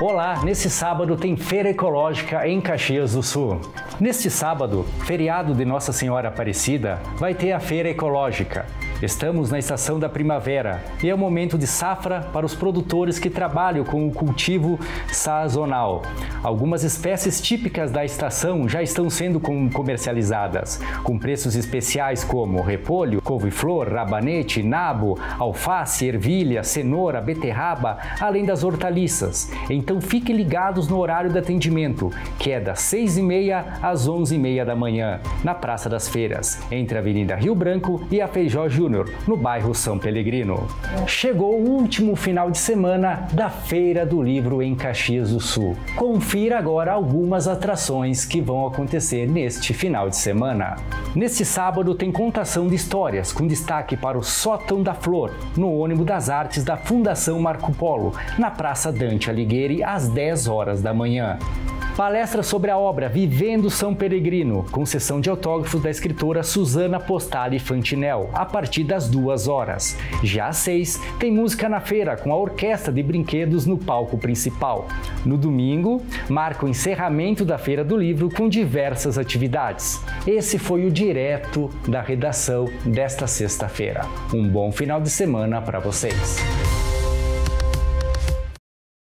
Olá, nesse sábado tem Feira Ecológica em Caxias do Sul. Neste sábado, feriado de Nossa Senhora Aparecida, vai ter a Feira Ecológica. Estamos na estação da primavera e é o momento de safra para os produtores que trabalham com o cultivo sazonal. Algumas espécies típicas da estação já estão sendo comercializadas, com preços especiais como repolho, couve-flor, rabanete, nabo, alface, ervilha, cenoura, beterraba, além das hortaliças. Então fiquem ligados no horário de atendimento, que é das 6h30 às 11h30 da manhã, na Praça das Feiras, entre a Avenida Rio Branco e a Feijó Júnior Júnior, no bairro São Pelegrino. Chegou o último final de semana da Feira do Livro em Caxias do Sul. Confira agora algumas atrações que vão acontecer neste final de semana. Neste sábado tem contação de histórias, com destaque para o Sótão da Flor, no ônibus das artes da Fundação Marco Polo, na Praça Dante Alighieri, às 10 horas da manhã. Palestra sobre a obra Vivendo São Peregrino, com sessão de autógrafos da escritora Susana Postali Fantinel, a partir das duas horas. Já às seis, tem música na feira com a orquestra de brinquedos no palco principal. No domingo, marca o encerramento da Feira do Livro com diversas atividades. Esse foi o direto da redação desta sexta-feira. Um bom final de semana para vocês.